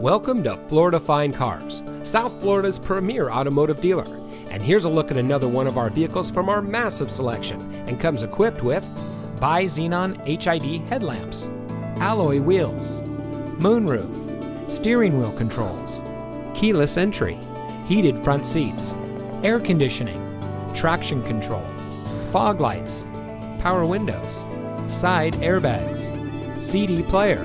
Welcome to Florida Fine Cars, South Florida's premier automotive dealer. And here's a look at another one of our vehicles from our massive selection and comes equipped with bi-xenon HID headlamps, alloy wheels, moonroof, steering wheel controls, keyless entry, heated front seats, air conditioning, traction control, fog lights, power windows, side airbags, CD player,